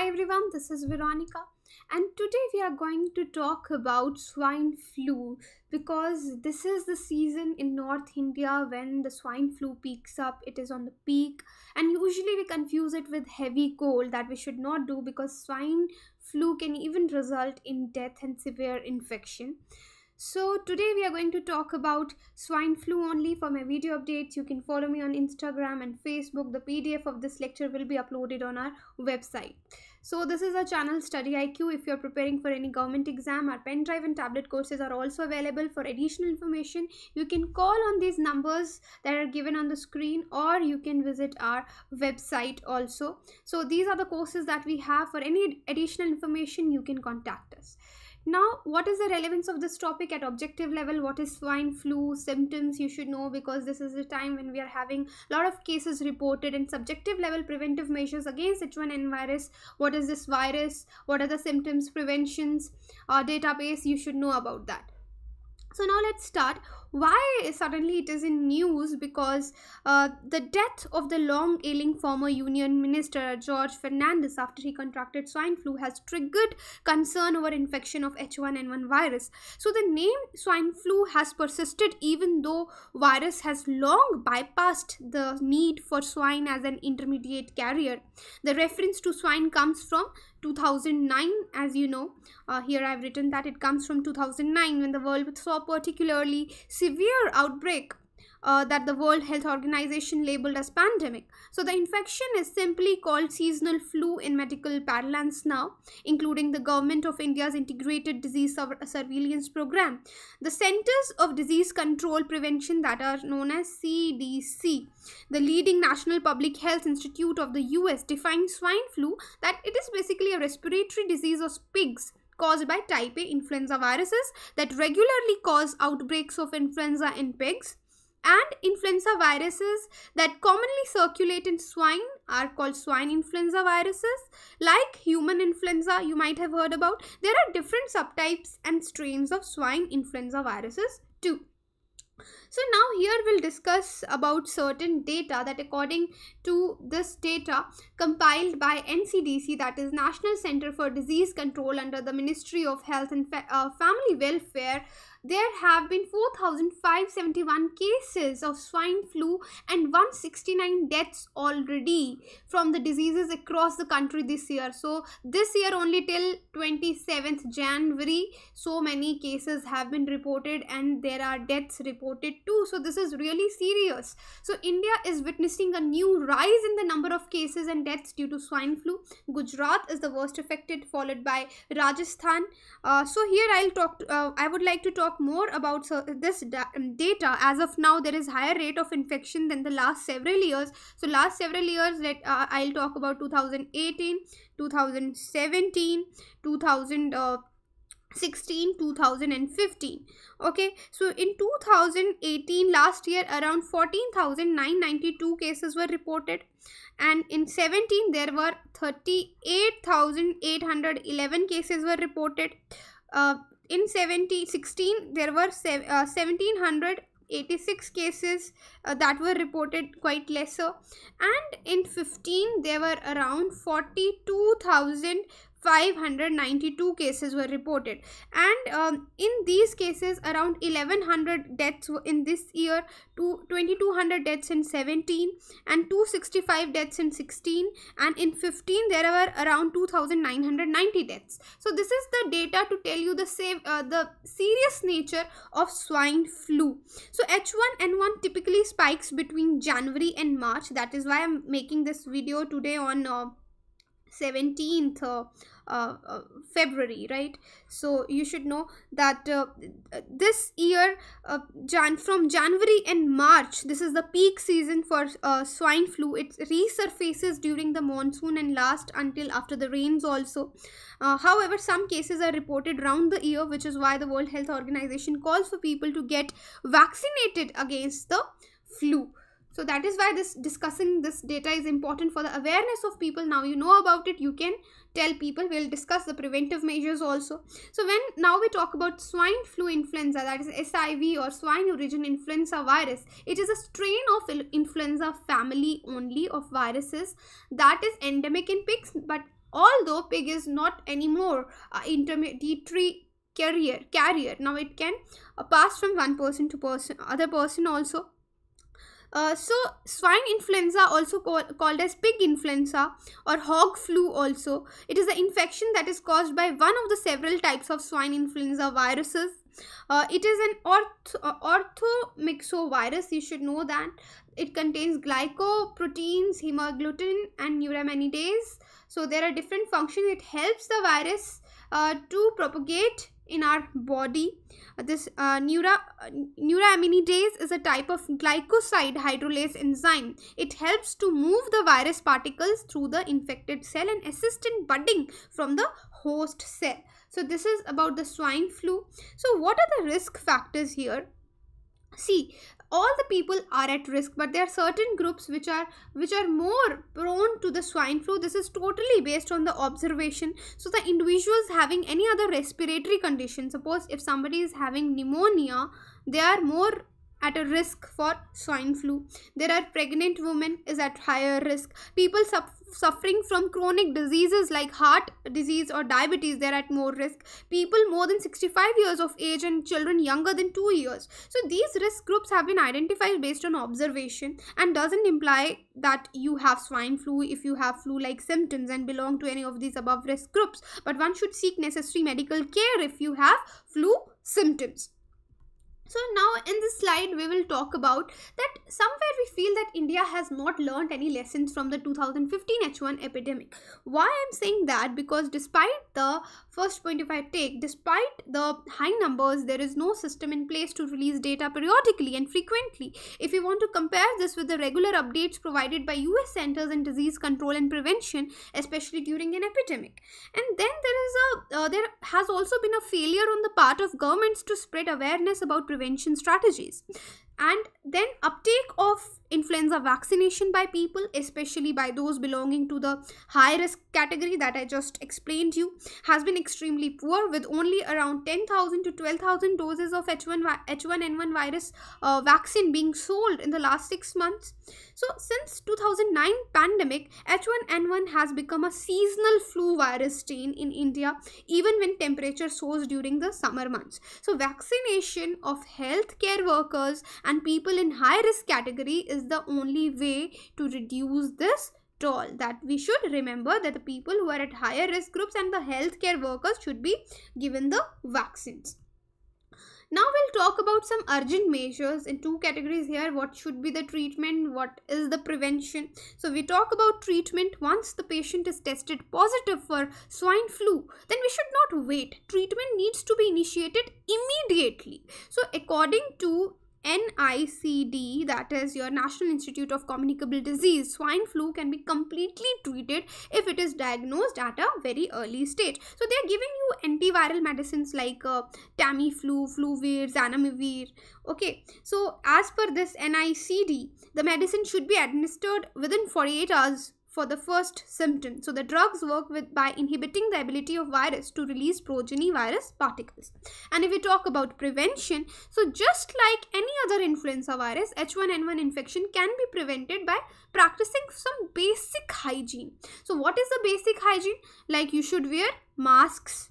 Hi everyone, this is Veronica, and today we are going to talk about swine flu because this is the season in North India when the swine flu peaks up. It is on the peak, and usually we confuse it with heavy cold that we should not do because swine flu can even result in death and severe infection. So today we are going to talk about swine flu only. For my video updates, you can follow me on Instagram and Facebook. The PDF of this lecture will be uploaded on our website. So this is a channel Study IQ. If you're preparing for any government exam, our pen drive and tablet courses are also available. For additional information, you can call on these numbers that are given on the screen or you can visit our website also. So these are the courses that we have. For any additional information, you can contact us. Now, what is the relevance of this topic at objective level? What is swine flu symptoms? You should know because this is the time when we are having a lot of cases reported and subjective level preventive measures against H1N virus. What is this virus? What are the symptoms, preventions, uh, database? You should know about that. So now let's start why suddenly it is in news? Because uh, the death of the long ailing former union minister george fernandes after he contracted swine flu has triggered concern over infection of h1n1 virus. So the name swine flu has persisted even though virus has long bypassed the need for swine as an intermediate carrier. The reference to swine comes from 2009 as you know. Uh, here i've written that it comes from 2009 when the world saw particularly severe outbreak uh, that the World Health Organization labeled as pandemic. So the infection is simply called seasonal flu in medical parlance now, including the government of India's integrated disease surveillance program. The Centers of Disease Control Prevention that are known as CDC, the leading national public health institute of the US defines swine flu that it is basically a respiratory disease of pigs caused by type A influenza viruses that regularly cause outbreaks of influenza in pigs. And influenza viruses that commonly circulate in swine are called swine influenza viruses. Like human influenza you might have heard about. There are different subtypes and strains of swine influenza viruses too so now here we'll discuss about certain data that according to this data compiled by NCDC that is National Center for Disease Control under the Ministry of Health and uh, Family Welfare there have been 4,571 cases of swine flu and 169 deaths already from the diseases across the country this year. So this year only till 27th January, so many cases have been reported and there are deaths reported too. So this is really serious. So India is witnessing a new rise in the number of cases and deaths due to swine flu. Gujarat is the worst affected followed by Rajasthan. Uh, so here I'll talk, to, uh, I would like to talk talk more about this data as of now there is higher rate of infection than the last several years. So last several years let uh, i'll talk about 2018 2017 2016 2015 okay? So in 2018 last year around 14992 cases were reported. And in 17 there were 38811 cases were reported. Uh, in 2016 there were uh, 1786 cases uh, that were reported quite lesser. And in 15 there were around 42000 592 cases were reported. And um, in these cases around 1100 deaths in this year to 2200 deaths in 17 and 265 deaths in 16 and in 15 there were around 2990 deaths. So this is the data to tell you the save uh, the serious nature of swine flu. So h1n1 typically spikes between january and march. That is why i'm making this video today on uh, 17th uh, uh, February, right? So you should know that uh, this year, uh, Jan from January and March, this is the peak season for uh, swine flu. It resurfaces during the monsoon and lasts until after the rains also. Uh, however, some cases are reported around the year, which is why the World Health Organization calls for people to get vaccinated against the flu so that is why this discussing this data is important for the awareness of people. Now you know about it you can tell people. We'll discuss the preventive measures also. So when now we talk about swine flu influenza that is siv or swine origin influenza virus it is a strain of influenza family only of viruses. That is endemic in pigs but although pig is not anymore uh, intermediary carrier carrier now it can uh, pass from one person to person other person also uh, so swine influenza also call, called as pig influenza or hog flu also it is an infection that is caused by one of the several types of swine influenza viruses. Uh, it is an orth orthomyxovirus you should know that. It contains glycoproteins hemagglutinin and neuraminidase so there are different functions. It helps the virus uh, to propagate in our body. Uh, this uh, neura, uh, neuraminidase is a type of glycoside hydrolase enzyme. It helps to move the virus particles through the infected cell and assist in budding from the host cell. So this is about the swine flu. So what are the risk factors here? See, all the people are at risk but there are certain groups which are which are more prone to the swine flu. This is totally based on the observation. So the individuals having any other respiratory condition suppose if somebody is having pneumonia they are more at a risk for swine flu. There are pregnant women is at higher risk. People suffering from chronic diseases like heart disease or diabetes they're at more risk. People more than 65 years of age and children younger than 2 years. So these risk groups have been identified based on observation and doesn't imply that you have swine flu if you have flu like symptoms and belong to any of these above risk groups. But one should seek necessary medical care if you have flu symptoms so now in this slide we will talk about that somewhere we feel that India has not learned any lessons from the 2015 H1 epidemic. Why I'm saying that because despite the first point if I take despite the high numbers there is no system in place to release data periodically and frequently. If we want to compare this with the regular updates provided by US Centers in Disease Control and Prevention especially during an epidemic. And then there is a uh, there has also been a failure on the part of governments to spread awareness about prevention prevention strategies. And then uptake of influenza vaccination by people especially by those belonging to the high risk category that i just explained you has been extremely poor with only around 10000 to 12000 doses of h1 h1n1 virus uh, vaccine being sold in the last 6 months. So since 2009 pandemic h1n1 has become a seasonal flu virus strain in india even when temperature soars during the summer months. So vaccination of healthcare workers and people in high risk category is the only way to reduce this toll that we should remember that the people who are at higher risk groups and the healthcare workers should be given the vaccines. Now we'll talk about some urgent measures in two categories here. What should be the treatment? What is the prevention? So we talk about treatment once the patient is tested positive for swine flu then we should not wait. Treatment needs to be initiated immediately. So according to NICD, that is your National Institute of Communicable Disease, swine flu can be completely treated if it is diagnosed at a very early stage. So they are giving you antiviral medicines like uh, Tamiflu, Fluvir, Zanamivir. Okay, so as per this NICD, the medicine should be administered within 48 hours for the first symptom. So the drugs work with by inhibiting the ability of virus to release progeny virus particles. And if we talk about prevention, so just like any other influenza virus, H1N1 infection can be prevented by practicing some basic hygiene. So what is the basic hygiene? Like you should wear masks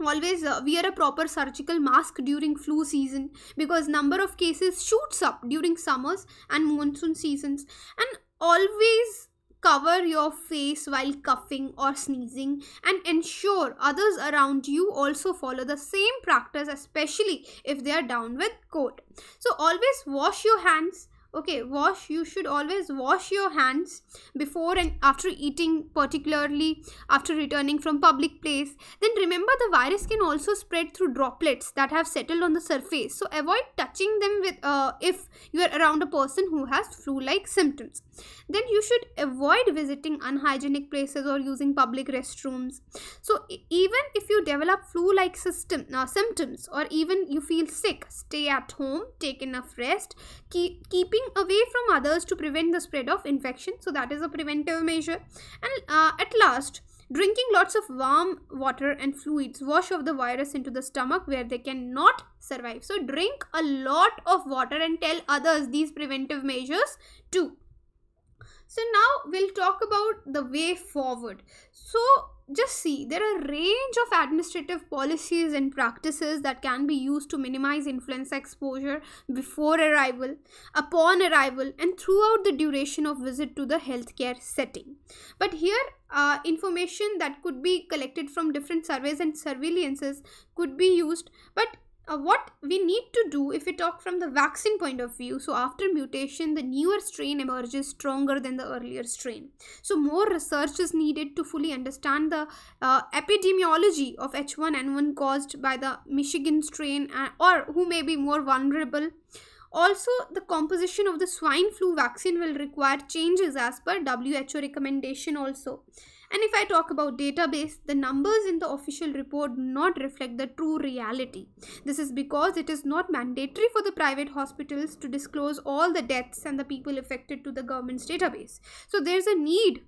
always uh, wear a proper surgical mask during flu season because number of cases shoots up during summers and monsoon seasons and always cover your face while coughing or sneezing and ensure others around you also follow the same practice especially if they are down with cold. So always wash your hands okay wash you should always wash your hands before and after eating particularly after returning from public place. Then remember the virus can also spread through droplets that have settled on the surface. So avoid touching them with uh, if you are around a person who has flu like symptoms. Then you should avoid visiting unhygienic places or using public restrooms. So even if you develop flu like system uh, symptoms or even you feel sick stay at home take enough rest keep keeping away from others to prevent the spread of infection. So that is a preventive measure. And uh, at last drinking lots of warm water and fluids wash off the virus into the stomach where they cannot survive. So drink a lot of water and tell others these preventive measures too. So now we'll talk about the way forward. So just see there are a range of administrative policies and practices that can be used to minimize influenza exposure before arrival upon arrival and throughout the duration of visit to the healthcare setting. But here uh, information that could be collected from different surveys and surveillances could be used but uh, what we need to do if we talk from the vaccine point of view so after mutation the newer strain emerges stronger than the earlier strain. So more research is needed to fully understand the uh, epidemiology of h1n1 caused by the michigan strain uh, or who may be more vulnerable. Also the composition of the swine flu vaccine will require changes as per who recommendation also and if I talk about database, the numbers in the official report do not reflect the true reality. This is because it is not mandatory for the private hospitals to disclose all the deaths and the people affected to the government's database. So there's a need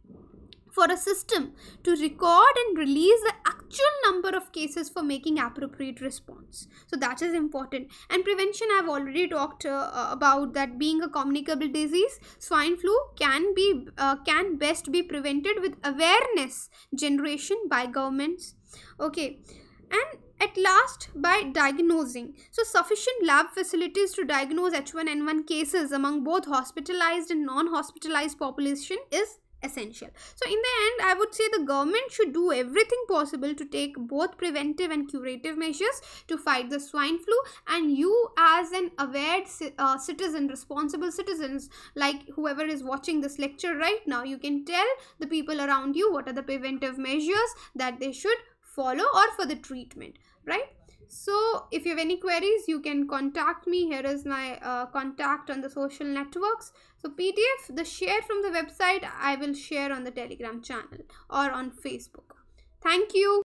for a system to record and release the actual number of cases for making appropriate response. So that is important. And prevention i've already talked uh, about that being a communicable disease swine flu can be uh, can best be prevented with awareness generation by governments. Okay. And at last by diagnosing. So sufficient lab facilities to diagnose h1n1 cases among both hospitalized and non-hospitalized population is essential. So in the end i would say the government should do everything possible to take both preventive and curative measures to fight the swine flu. And you as an aware uh, citizen responsible citizens like whoever is watching this lecture right now you can tell the people around you what are the preventive measures that they should follow or for the treatment right so if you have any queries you can contact me. Here is my uh, contact on the social networks. So pdf the share from the website i will share on the telegram channel or on facebook. Thank you